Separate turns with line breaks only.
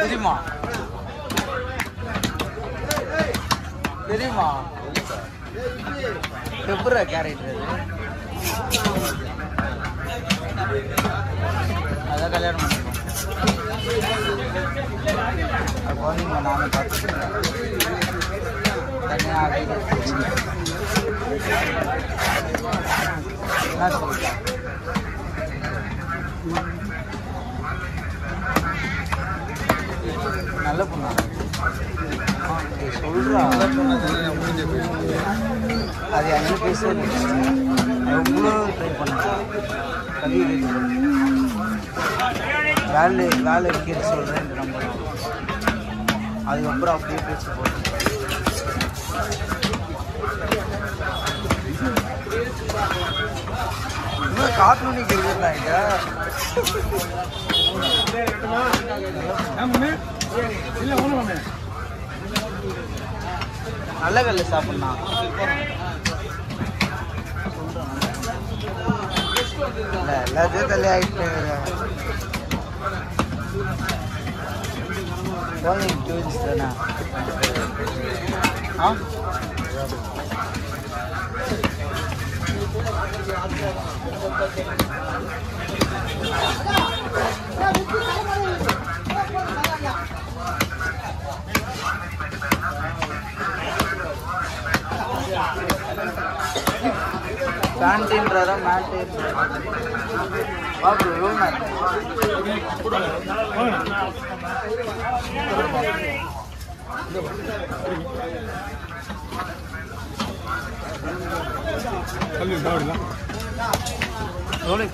தெரியுமா? தெரியுமா? எப்படா கேரக்டர் அது. அதான் கல்யாணம் பண்ணிருக்கோம். அது குழந்தைங்க நானே பார்த்துக்கிறேன். தனியாக என்ன சொல்லுங்க நல்ல பொண்ணா. சொல்றா. அது அங்கே பேசுறது எவ்வளோ ட்ரை பண்ணேன். கவி வேலை வேலை இருக்கிறது சொல்கிறேன் நம்பலாம் அதுக்கப்புறம் அப்படியே பேச போகிறேன் கார்ட்டூனிக் இருக்குல்ல இங்க நல்ல கல்லு சாப்பிட்லாம் இல்லை எல்லாத்தையும் தள்ளி ஆகிட்டு குழந்தைங்க ட்வின்ஸ் தானே? ஆ? பேண்ட்டுன்றதா மேட்டு பாப்பு ரூம் மேட் எவ்வளோ